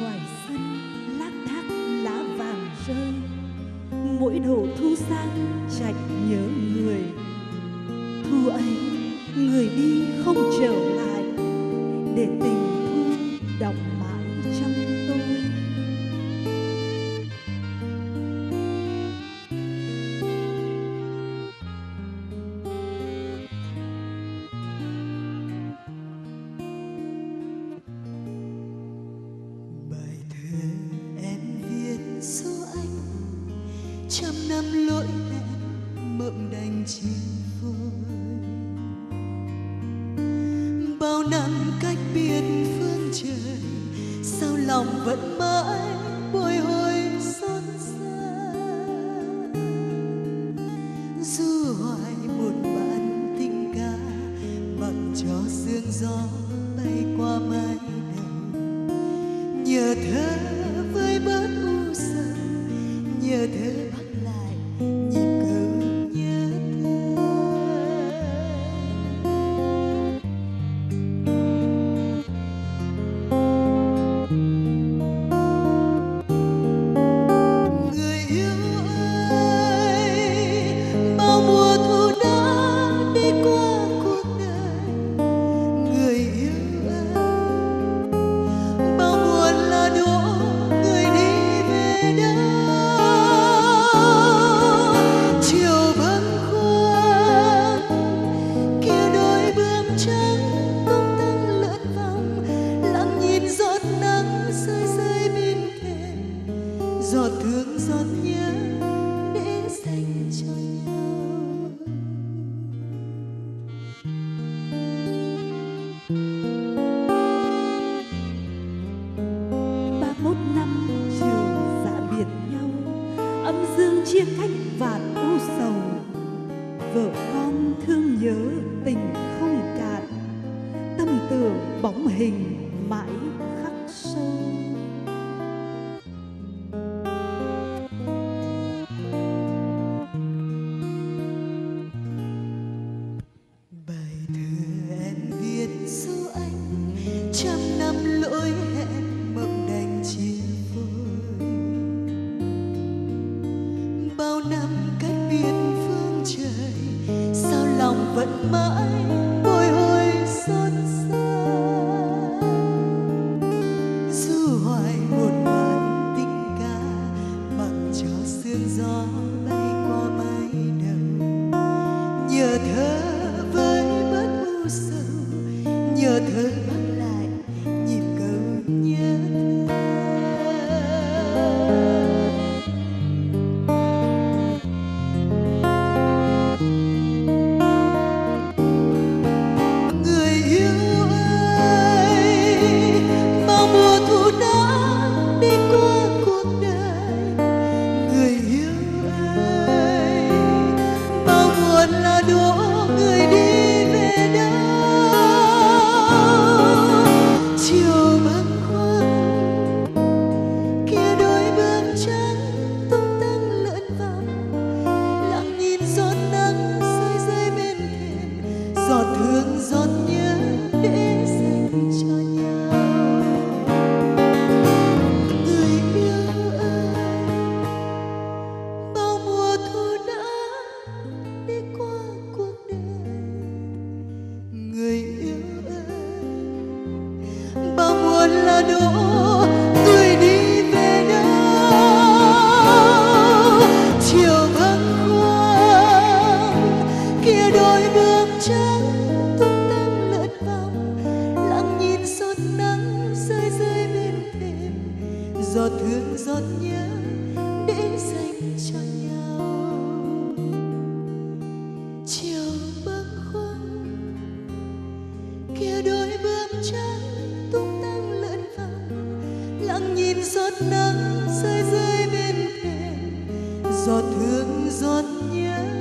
ngoài sân lác đác lá vàng rơi mỗi độ thu sang chạnh nhớ người. Năm lỗi hẹn mộng đành chia phôi bao năm cách biệt phương trời, sao lòng vẫn mãi bồi hồi xót xa? Du hoài một bản tình ca mặc cho sương gió bay qua mái đầu nhờ thơ với bớt u sầu, nhờ thơ rơi rơi bên thềm. Giọt thương giọt nhớ, để dành cho nhau. Ba mốt năm trường dạ biệt nhau, âm dương chia cách vạn u sầu. Vợ con thương nhớ tình không cạn, tâm tưởng bóng hình mãi sâu nhờ thơ giọt nắng rơi rơi bên giọt thương, giọt nhớ để dành cho nhau. Chiều bâng khuâng kia đôi bướm giọt nắng rơi rơi bên thềm. Giọt thương giọt nhớ